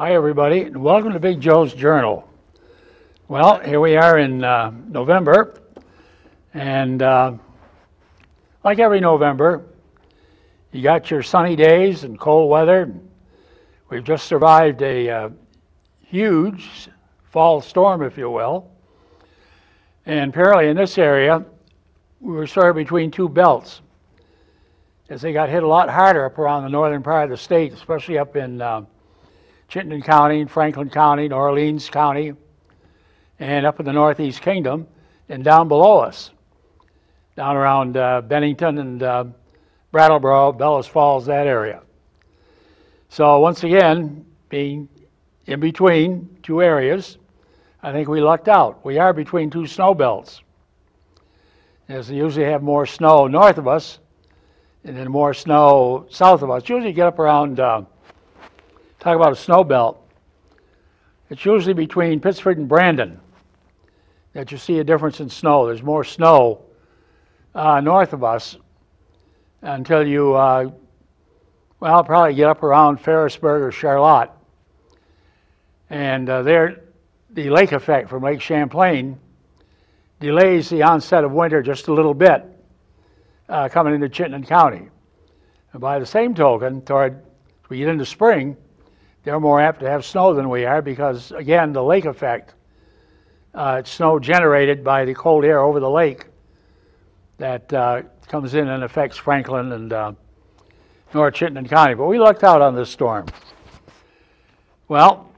Hi, everybody, and welcome to Big Joe's Journal. Well, here we are in uh, November, and uh, like every November, you got your sunny days and cold weather. We've just survived a uh, huge fall storm, if you will. And apparently, in this area, we were sort of between two belts as they got hit a lot harder up around the northern part of the state, especially up in uh, Chittenden County, Franklin County, Orleans County, and up in the Northeast Kingdom, and down below us, down around uh, Bennington and uh, Brattleboro, Bellows Falls, that area. So once again, being in between two areas, I think we lucked out. We are between two snow belts. As they usually have more snow north of us, and then more snow south of us. Usually get up around, uh, talk about a snow belt. It's usually between Pittsford and Brandon that you see a difference in snow. There's more snow uh, north of us until you, uh, well, probably get up around Ferrisburgh or Charlotte. And uh, there, the lake effect from Lake Champlain delays the onset of winter just a little bit uh, coming into Chittenden County. And by the same token, toward we get into spring, they're more apt to have snow than we are because, again, the lake effect. Uh, it's snow generated by the cold air over the lake that uh, comes in and affects Franklin and uh, North Chittenden County. But we lucked out on this storm. Well,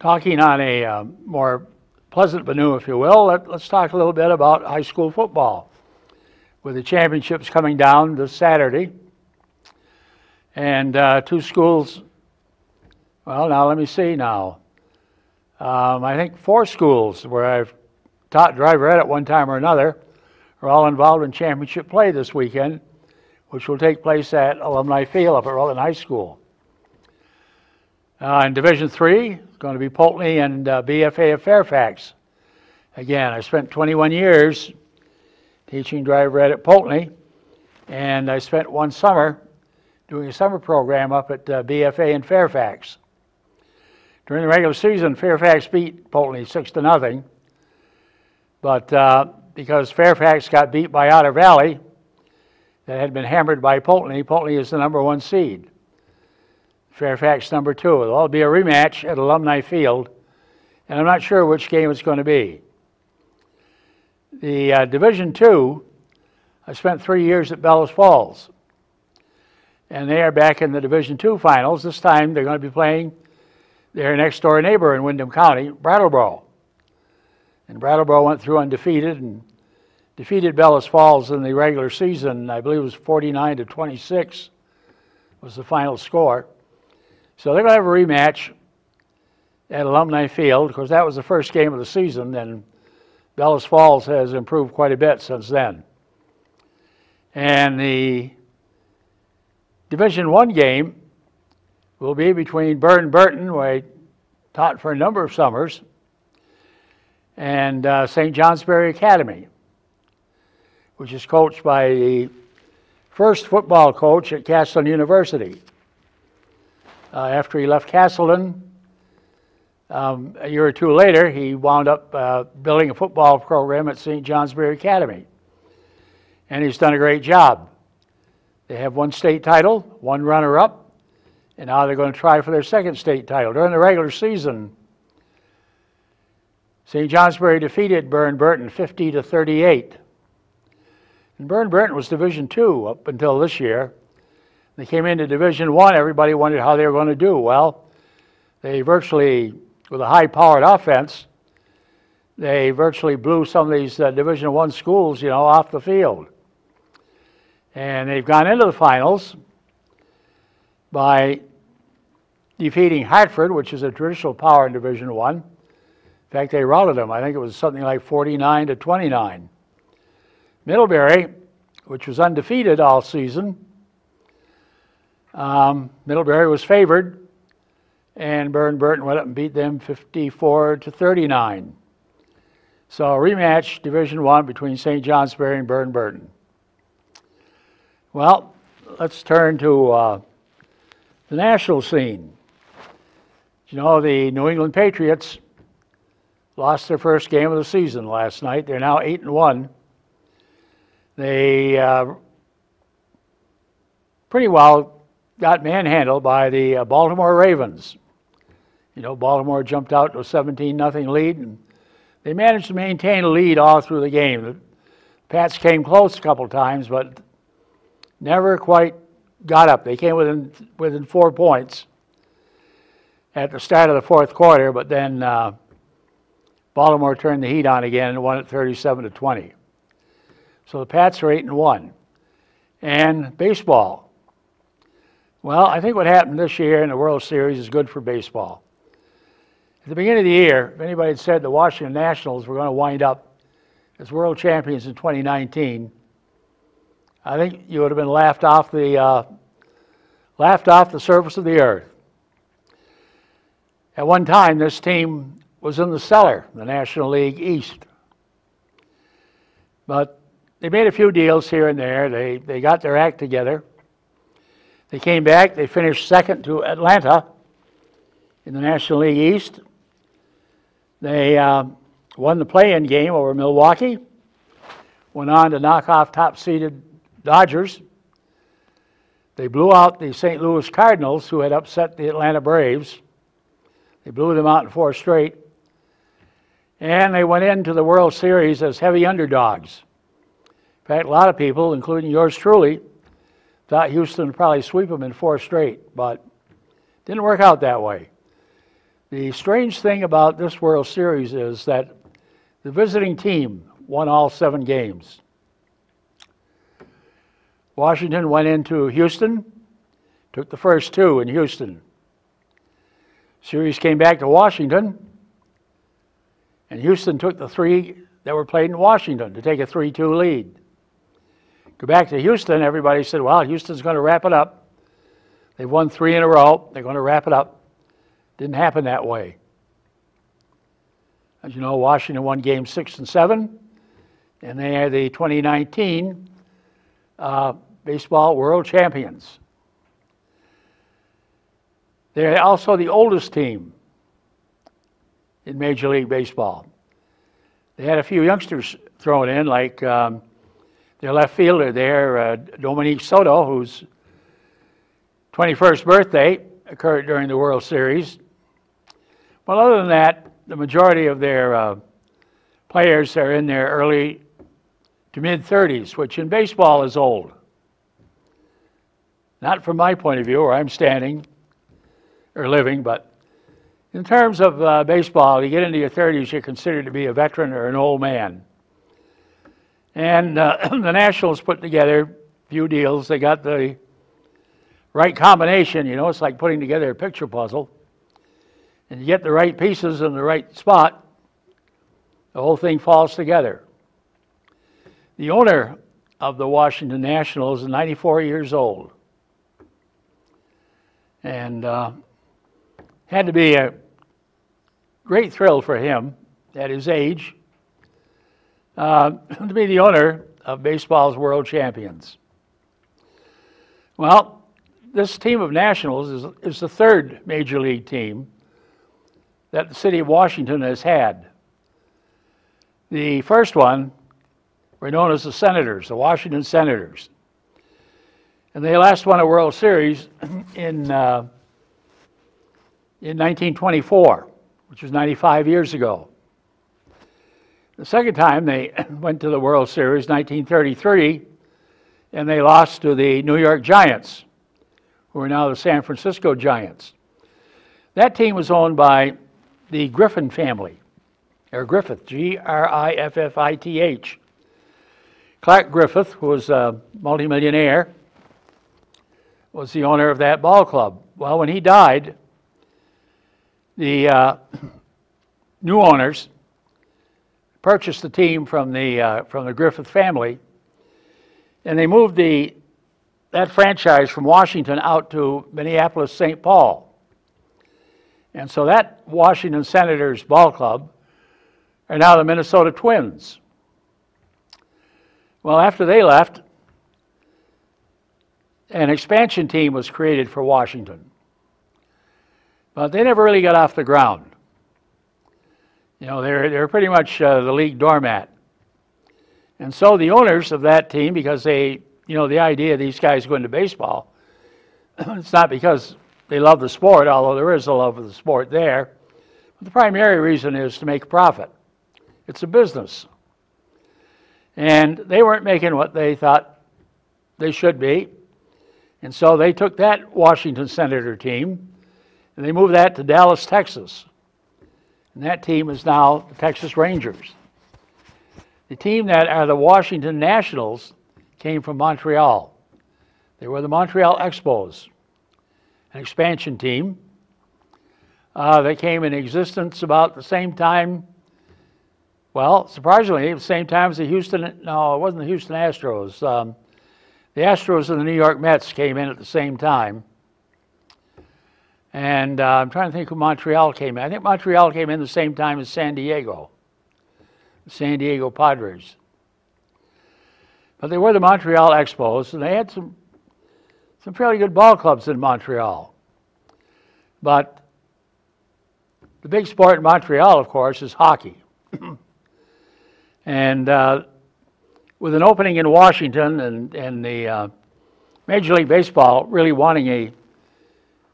talking on a uh, more pleasant venue, if you will, let, us talk a little bit about high school football with the championships coming down this Saturday. And uh, two schools, well, now let me see now. Um, I think four schools where I've taught driver ed at one time or another are all involved in championship play this weekend, which will take place at Alumni Field up at Rutland High School. Uh, in Division Three, it's going to be Poultney and uh, BFA of Fairfax. Again, I spent 21 years teaching driver ed at Poultney, and I spent one summer doing a summer program up at uh, BFA in Fairfax. During the regular season, Fairfax beat Poultney six to nothing, but uh, because Fairfax got beat by Otter Valley, that had been hammered by Poultney, Poultney is the number one seed. Fairfax number two. It'll all be a rematch at Alumni Field, and I'm not sure which game it's going to be. The uh, Division Two, I spent three years at Bellows Falls, and they are back in the Division Two finals. This time they're going to be playing their next door neighbor in Windham County, Brattleboro. And Brattleboro went through undefeated and defeated Bellows Falls in the regular season. I believe it was 49 to 26 was the final score. So they're going to have a rematch at Alumni Field. Of course, that was the first game of the season, and Bellows Falls has improved quite a bit since then. And the Division One game will be between Burr and Burton, where I taught for a number of summers, and uh, St. Johnsbury Academy, which is coached by the first football coach at Castleton University. Uh, after he left Castleton, um, a year or two later, he wound up uh, building a football program at St. Johnsbury Academy. And he's done a great job. They have one state title, one runner up, and now they're going to try for their second state title. During the regular season, St. Johnsbury defeated Burr and Burton 50 to 38. And Burr and Burton was Division Two up until this year. They came into Division One. Everybody wondered how they were going to do. Well, they virtually with a high-powered offense, they virtually blew some of these uh, Division One schools, you know, off the field. And they've gone into the finals by defeating Hartford, which is a traditional power in Division One. In fact, they routed them. I think it was something like 49 to 29. Middlebury, which was undefeated all season, um, Middlebury was favored and Burr and Burton went up and beat them 54 to 39. So a rematch, Division One, between St. Johnsbury and Burr and Burton. Well, let's turn to uh, the national scene. You know, the New England Patriots lost their first game of the season last night. They're now 8 and 1. They uh, pretty well got manhandled by the uh, Baltimore Ravens. You know, Baltimore jumped out to a 17 nothing lead, and they managed to maintain a lead all through the game. The Pats came close a couple times, but never quite got up. They came within within four points at the start of the fourth quarter, but then uh, Baltimore turned the heat on again and won it 37 to 20. So the Pats are eight and one. And baseball. Well, I think what happened this year in the World Series is good for baseball. At the beginning of the year, if anybody had said the Washington Nationals were going to wind up as world champions in 2019, I think you would have been laughed off the uh, laughed off the surface of the earth. At one time, this team was in the cellar, the National League East. But they made a few deals here and there. They, they got their act together. They came back. They finished second to Atlanta in the National League East. They uh, won the play-in game over Milwaukee. Went on to knock off top-seeded Dodgers. They blew out the St. Louis Cardinals, who had upset the Atlanta Braves. They blew them out in four straight. And they went into the World Series as heavy underdogs. In fact, a lot of people, including yours truly, thought Houston would probably sweep them in four straight, but didn't work out that way. The strange thing about this World Series is that the visiting team won all seven games. Washington went into Houston, took the first two in Houston. Series came back to Washington, and Houston took the three that were played in Washington to take a 3 2 lead. Go back to Houston, everybody said, well, Houston's going to wrap it up. They've won three in a row. They're going to wrap it up. Didn't happen that way. As you know, Washington won game six and seven, and they are the 2019 uh, baseball world champions. They're also the oldest team in Major League Baseball. They had a few youngsters thrown in, like um, their left fielder there, uh, Dominique Soto, whose 21st birthday occurred during the World Series. Well, other than that, the majority of their uh, players are in their early to mid 30s, which in baseball is old. Not from my point of view, where I'm standing or living, but in terms of uh, baseball, you get into your 30s, you're considered to be a veteran or an old man. And uh, the Nationals put together a few deals. They got the right combination. You know, it's like putting together a picture puzzle. And you get the right pieces in the right spot, the whole thing falls together. The owner of the Washington Nationals is 94 years old. And uh, had to be a great thrill for him at his age uh, to be the owner of baseball's world champions. Well, this team of Nationals is, is the third major league team that the city of Washington has had. The first one were known as the Senators, the Washington Senators. And they last won a World Series in uh, in 1924, which was 95 years ago. The second time they went to the World Series, 1933, and they lost to the New York Giants, who are now the San Francisco Giants. That team was owned by the Griffin family, or Griffith, G R I F F I T H. Clark Griffith, who was a multimillionaire, was the owner of that ball club. Well, when he died, the uh, new owners purchased the team from the uh, from the Griffith family, and they moved the that franchise from Washington out to Minneapolis, St. Paul. And so that Washington Senators ball club are now the Minnesota Twins. Well, after they left, an expansion team was created for Washington. But they never really got off the ground. You know, they're, they're pretty much uh, the league doormat. And so the owners of that team, because they, you know, the idea of these guys going to baseball, it's not because they love the sport, although there is a love of the sport there. But the primary reason is to make a profit. It's a business. And they weren't making what they thought they should be. And so they took that Washington Senator team and they moved that to Dallas, Texas. And that team is now the Texas Rangers. The team that are the Washington Nationals came from Montreal. They were the Montreal Expos, an expansion team. Uh, they came in existence about the same time, well, surprisingly, the same time as the Houston, no, it wasn't the Houston Astros. Um, the Astros and the New York Mets came in at the same time. And uh, I'm trying to think who Montreal came in. I think Montreal came in the same time as San Diego, San Diego Padres. But they were the Montreal Expos, and they had some some fairly good ball clubs in Montreal. But the big sport in Montreal, of course, is hockey. and uh, with an opening in Washington and, and the uh, Major League Baseball really wanting a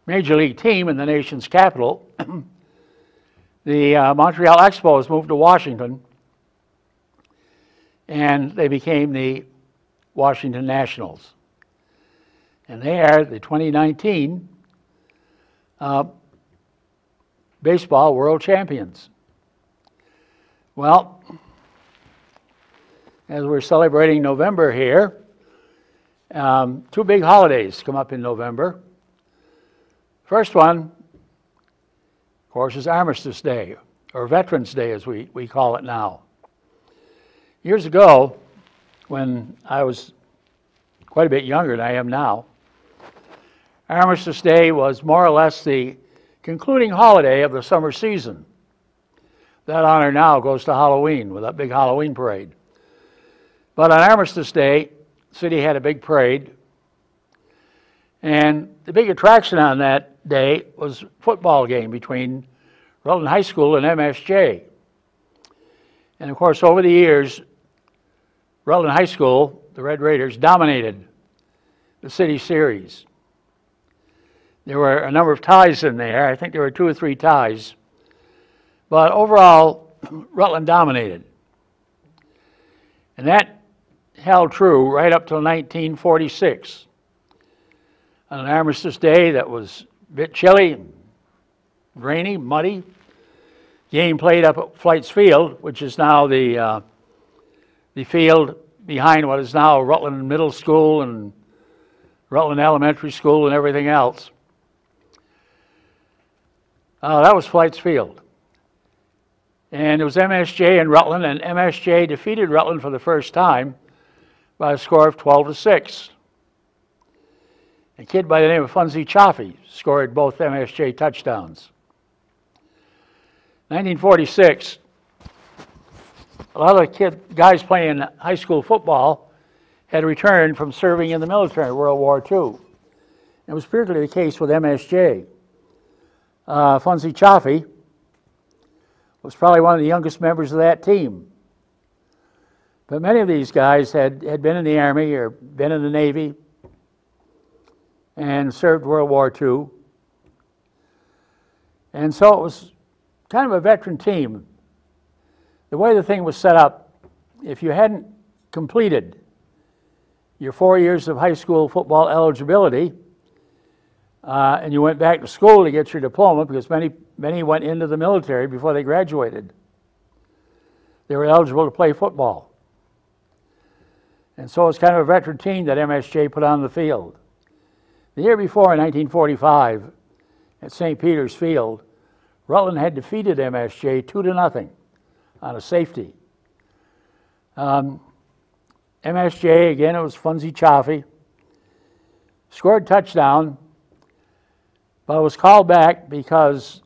major league team in the nation's capital, the uh, Montreal Expos moved to Washington and they became the Washington Nationals. And they are the 2019 uh, baseball world champions. Well, as we're celebrating November here, um, two big holidays come up in November. First one, of course, is Armistice Day, or Veterans Day as we, we call it now. Years ago, when I was quite a bit younger than I am now, Armistice Day was more or less the concluding holiday of the summer season. That honor now goes to Halloween with that big Halloween parade. But on Armistice Day, the city had a big parade. And the big attraction on that day was football game between Rutland High School and MSJ. And of course, over the years, Rutland High School, the Red Raiders, dominated the city series. There were a number of ties in there. I think there were two or three ties. But overall, Rutland dominated. And that held true right up till 1946. On an armistice day that was bit chilly, rainy, muddy, game played up at Flights Field, which is now the, uh, the field behind what is now Rutland Middle School and Rutland Elementary School and everything else. Uh, that was Flights Field. And it was MSJ and Rutland, and MSJ defeated Rutland for the first time by a score of 12 to 6. A kid by the name of Funzie Chaffee scored both MSJ touchdowns. 1946, a lot of kid, guys playing high school football had returned from serving in the military in World War II. It was particularly the case with MSJ uh, Funzie Chaffee was probably one of the youngest members of that team. But many of these guys had, had been in the Army or been in the Navy and served World War II. And so it was kind of a veteran team. The way the thing was set up, if you hadn't completed your four years of high school football eligibility, uh, and you went back to school to get your diploma because many, many went into the military before they graduated. They were eligible to play football. And so it's kind of a veteran team that MSJ put on the field. The year before, in 1945, at St. Peter's Field, Rutland had defeated MSJ two to nothing on a safety. Um, MSJ, again, it was Funzie Chaffee, scored a touchdown but was called back because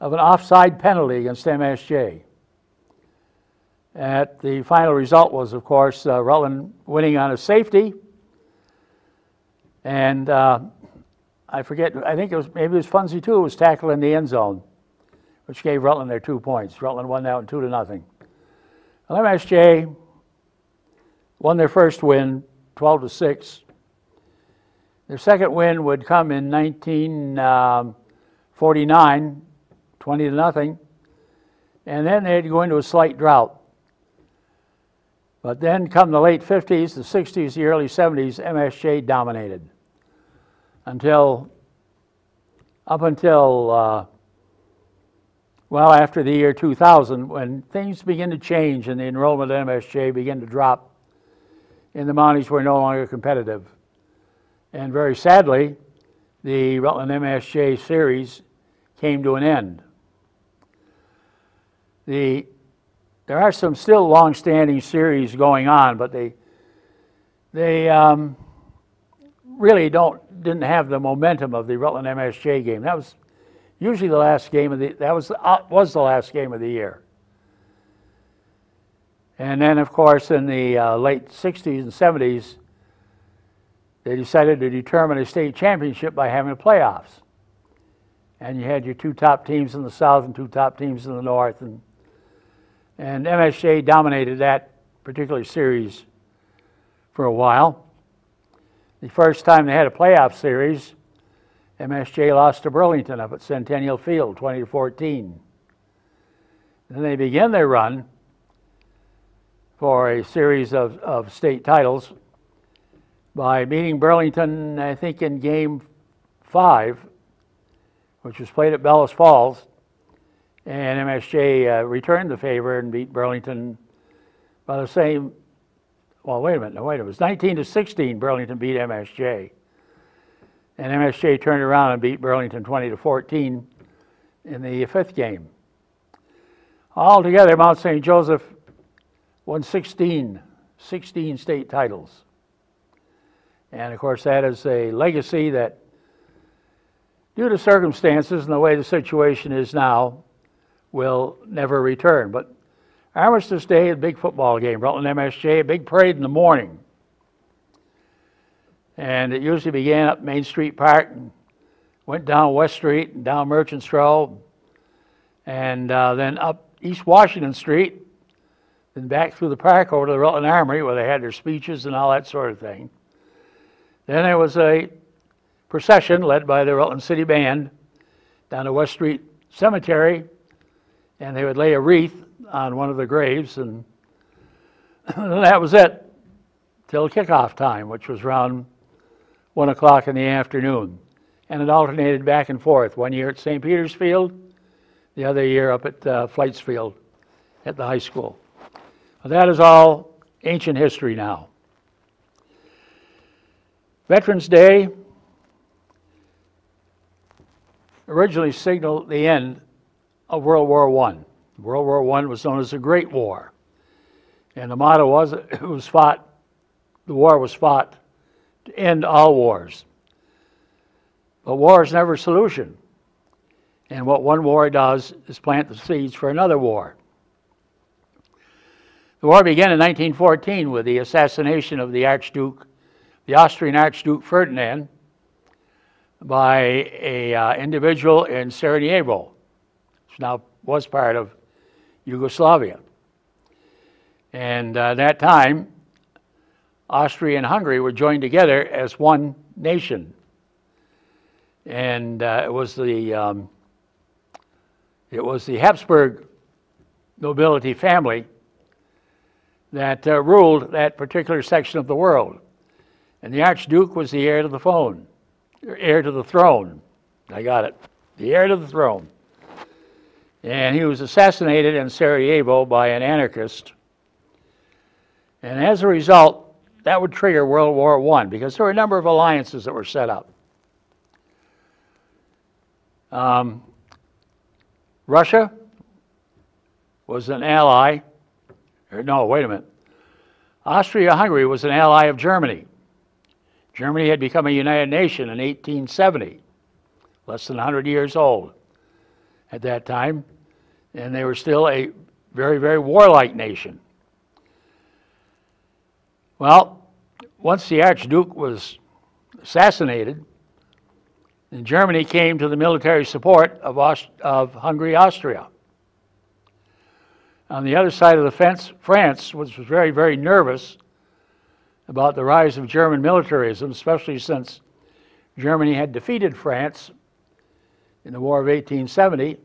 of an offside penalty against MSJ. At the final result was, of course, uh, Rutland winning on a safety. And uh, I forget, I think it was, maybe it was Funzy too, It was tackled in the end zone, which gave Rutland their two points. Rutland won that one two to nothing. Well, MSJ won their first win, 12 to 6. Their second win would come in 1949, 20 to nothing. And then they'd go into a slight drought. But then come the late 50s, the 60s, the early 70s, MSJ dominated until, up until, uh, well, after the year 2000, when things began to change and the enrollment at MSJ began to drop, and the Mounties were no longer competitive. And very sadly, the Rutland MSJ series came to an end. The, there are some still long-standing series going on, but they, they um, really don't didn't have the momentum of the Rutland MSJ game. That was usually the last game of the that was uh, was the last game of the year. And then, of course, in the uh, late 60s and 70s, they decided to determine a state championship by having a playoffs. And you had your two top teams in the South and two top teams in the North. And, and MSJ dominated that particular series for a while. The first time they had a playoff series, MSJ lost to Burlington up at Centennial Field, 20 to 14. Then they began their run for a series of, of state titles by beating Burlington, I think, in game five, which was played at Bellows Falls. And MSJ uh, returned the favor and beat Burlington by the same well, wait a minute, no, wait. It was 19 to 16, Burlington beat MSJ. And MSJ turned around and beat Burlington 20 to 14 in the fifth game. Altogether, Mount St. Joseph won 16, 16 state titles. And of course, that is a legacy that, due to circumstances and the way the situation is now, will never return. But Armistice Day, a big football game, Rutland MSJ, a big parade in the morning. And it usually began up Main Street Park and went down West Street and down Merchants Row and uh, then up East Washington Street, and back through the park over to the Rutland Armory where they had their speeches and all that sort of thing. Then there was a procession led by the Rutland City Band down to West Street Cemetery, and they would lay a wreath on one of the graves, and that was it till kickoff time, which was around one o'clock in the afternoon. And it alternated back and forth. One year at St. Peter's Field, the other year up at uh, Flights Field at the high school. Well, that is all ancient history now. Veterans Day originally signaled the end of World War I. World War I was known as the Great War. And the motto was it was fought, the war was fought to end all wars. But war is never a solution. And what one war does is plant the seeds for another war. The war began in 1914 with the assassination of the Archduke, the Austrian Archduke Ferdinand, by a uh, individual in Sarajevo, now was part of Yugoslavia. And uh, that time, Austria and Hungary were joined together as one nation. And uh, it was the um, it was the Habsburg nobility family that uh, ruled that particular section of the world. And the Archduke was the heir to the phone, heir to the throne. I got it. The heir to the throne. And he was assassinated in Sarajevo by an anarchist. And as a result, that would trigger World War I because there were a number of alliances that were set up. Um, Russia was an ally, or no, wait a minute. Austria Hungary was an ally of Germany. Germany had become a United Nation in 1870, less than 100 years old at that time, and they were still a very, very warlike nation. Well, once the Archduke was assassinated, And Germany came to the military support of, Aust- of Hungary Austria. On the other side of the fence, France was very, very nervous about the rise of German militarism, especially since Germany had defeated France in the War of 1870,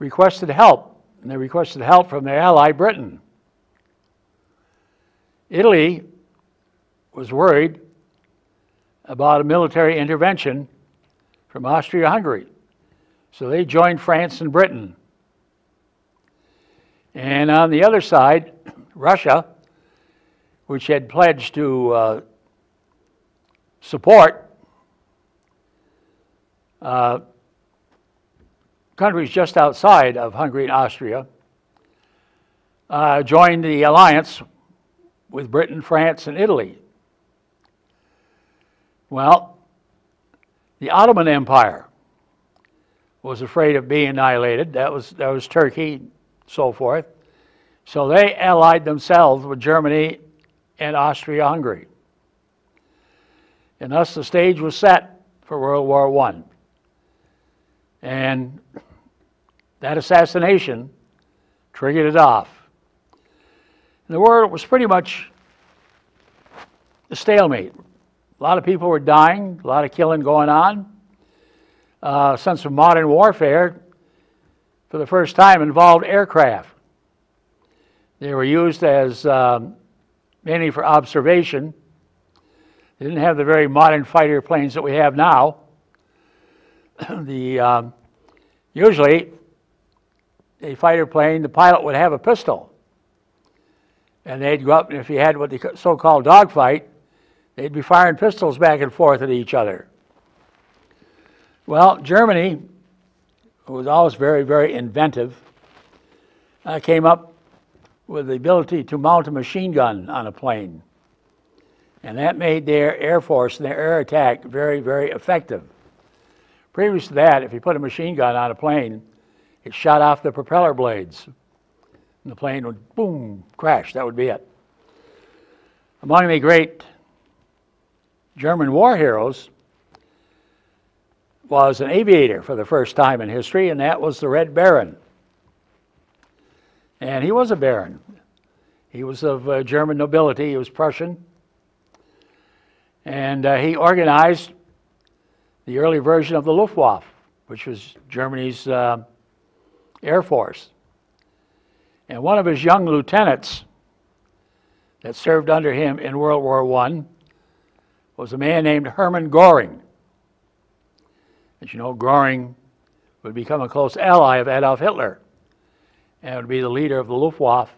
requested help, and they requested help from their ally Britain. Italy was worried about a military intervention from Austria Hungary. So they joined France and Britain. And on the other side, Russia, which had pledged to uh, support uh, countries just outside of Hungary and Austria, uh, joined the alliance with Britain, France, and Italy. Well, the Ottoman Empire was afraid of being annihilated. That was, that was Turkey, so forth. So they allied themselves with Germany and Austria Hungary. And thus the stage was set for World War I. And that assassination triggered it off. And the war was pretty much a stalemate. A lot of people were dying, a lot of killing going on. Uh, sense of modern warfare, for the first time, involved aircraft. They were used as um, mainly for observation. They didn't have the very modern fighter planes that we have now. the um, usually a fighter plane, the pilot would have a pistol, and they'd go up, and if you had what the so-called dogfight, They'd be firing pistols back and forth at each other. Well, Germany, who was always very, very inventive, uh, came up with the ability to mount a machine gun on a plane. And that made their Air Force and their air attack very, very effective. Previous to that, if you put a machine gun on a plane, it shot off the propeller blades. And the plane would boom, crash. That would be it. Among the great German war heroes was an aviator for the first time in history, and that was the Red Baron. And he was a baron. He was of uh, German nobility, he was Prussian. And uh, he organized the early version of the Luftwaffe, which was Germany's uh, Air Force. And one of his young lieutenants that served under him in World War I was a man named Hermann Goring. As you know, Goring would become a close ally of Adolf Hitler and would be the leader of the Luftwaffe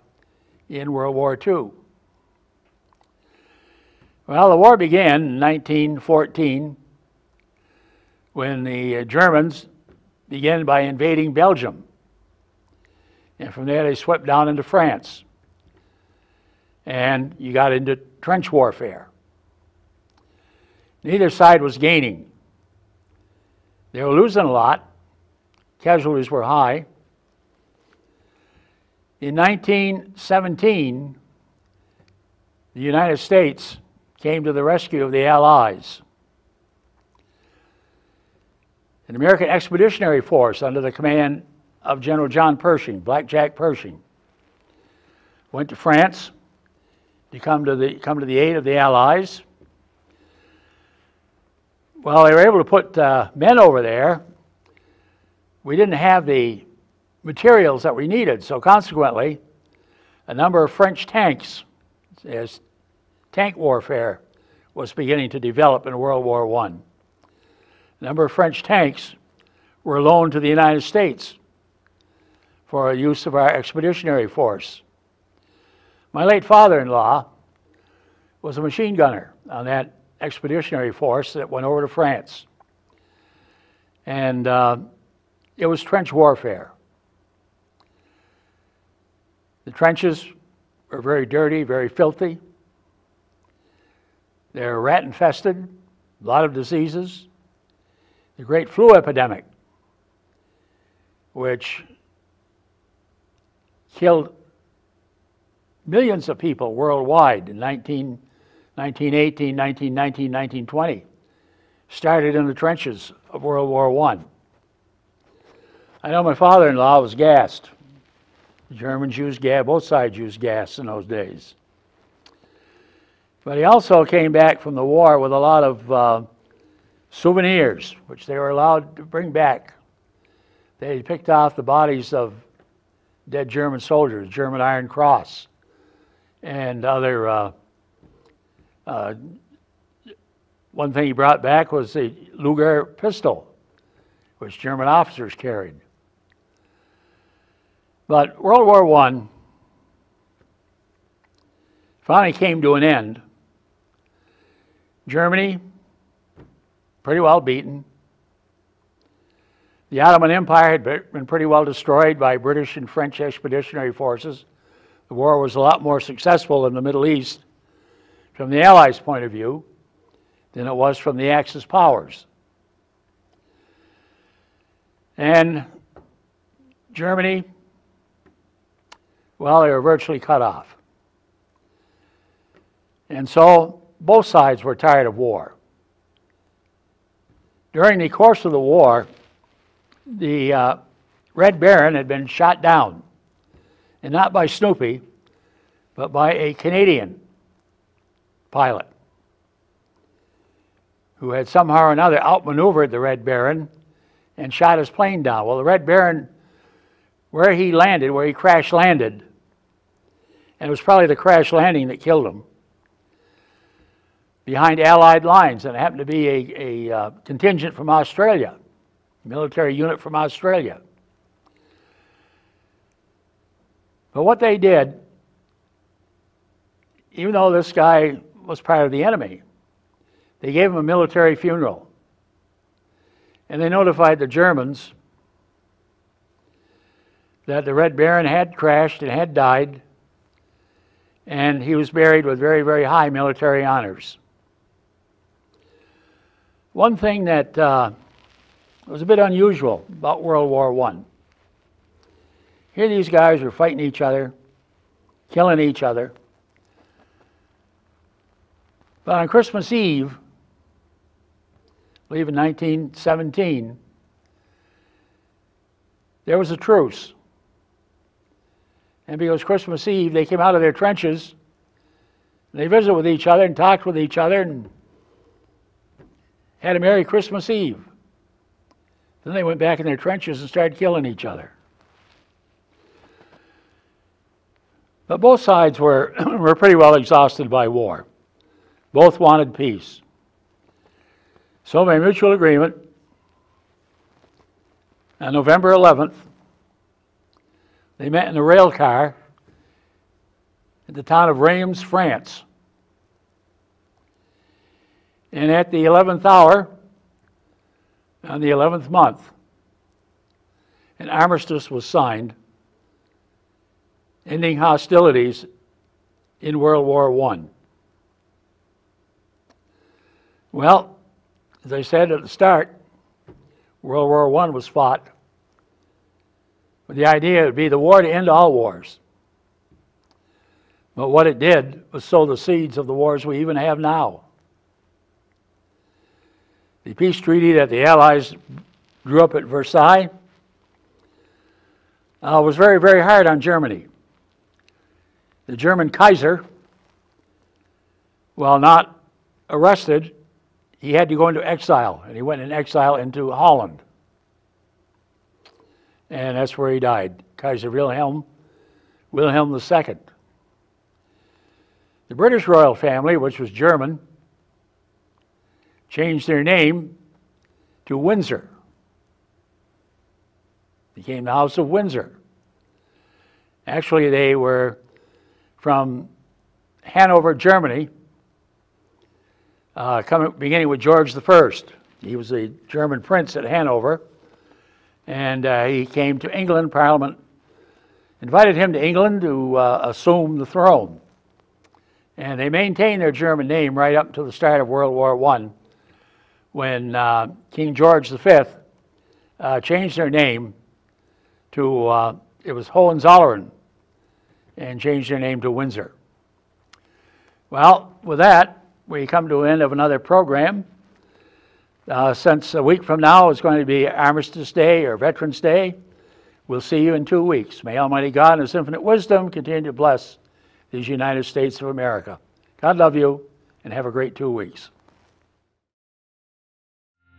in World War II. Well, the war began in 1914 when the Germans began by invading Belgium. And from there, they swept down into France. And you got into trench warfare. Neither side was gaining. They were losing a lot. Casualties were high. In 1917, the United States came to the rescue of the Allies. An American Expeditionary Force under the command of General John Pershing, Black Jack Pershing, went to France to come to the, come to the aid of the Allies. Well, they were able to put uh, men over there. We didn't have the materials that we needed, so consequently, a number of French tanks, as tank warfare was beginning to develop in World War I. A number of French tanks were loaned to the United States for use of our expeditionary force. My late father in law was a machine gunner on that expeditionary force that went over to France. And uh, it was trench warfare. The trenches were very dirty, very filthy. They were rat infested, a lot of diseases. The great flu epidemic, which killed millions of people worldwide in 19. 1918, 1919, 1920, started in the trenches of World War I. I know my father-in-law was gassed. The Germans used gas, both sides used gas in those days. But he also came back from the war with a lot of uh, souvenirs, which they were allowed to bring back. They picked off the bodies of dead German soldiers, German Iron Cross, and other. Uh, uh, one thing he brought back was the Luger pistol, which German officers carried. But World War I finally came to an end. Germany, pretty well beaten. The Ottoman Empire had been pretty well destroyed by British and French expeditionary forces. The war was a lot more successful in the Middle East from the Allies' point of view than it was from the Axis powers. And Germany, well, they were virtually cut off. And so both sides were tired of war. During the course of the war, the uh, Red Baron had been shot down, and not by Snoopy, but by a Canadian pilot who had somehow or another outmaneuvered the Red Baron and shot his plane down. Well, the Red Baron, where he landed, where he crash landed, and it was probably the crash landing that killed him, behind Allied lines, and it happened to be a, a uh, contingent from Australia military unit from Australia. But what they did, even though this guy was part of the enemy, they gave him a military funeral. And they notified the Germans that the Red Baron had crashed and had died, and he was buried with very, very high military honors. One thing that uh, it was a bit unusual about World War I. Here these guys were fighting each other, killing each other. But on Christmas Eve, I believe in 1917, there was a truce. And because Christmas Eve, they came out of their trenches, they visited with each other and talked with each other and had a Merry Christmas Eve. Then they went back in their trenches and started killing each other. But both sides were, were pretty well exhausted by war. Both wanted peace. So, by mutual agreement, on November 11th, they met in a rail car at the town of Reims, France. And at the 11th hour, on the 11th month, an armistice was signed, ending hostilities in World War I. Well, as I said at the start, World War I was fought with the idea it would be the war to end all wars. But what it did was sow the seeds of the wars we even have now. The peace treaty that the Allies drew up at Versailles uh, was very, very hard on Germany. The German Kaiser, while not arrested, he had to go into exile, and he went in exile into Holland. And that's where he died, Kaiser Wilhelm, Wilhelm II. The British royal family, which was German, changed their name to Windsor. Became the House of Windsor. Actually, they were from Hanover, Germany, uh, coming, beginning with George I. He was a German prince at Hanover, and uh, he came to England. Parliament invited him to England to uh, assume the throne. And they maintained their German name right up until the start of World War I when uh, King George V uh, changed their name to, uh, it was Hohenzollern, and changed their name to Windsor. Well, with that, we come to the end of another program. Uh, since a week from now is going to be Armistice Day or Veterans Day, we'll see you in two weeks. May Almighty God, in His infinite wisdom, continue to bless these United States of America. God love you, and have a great two weeks.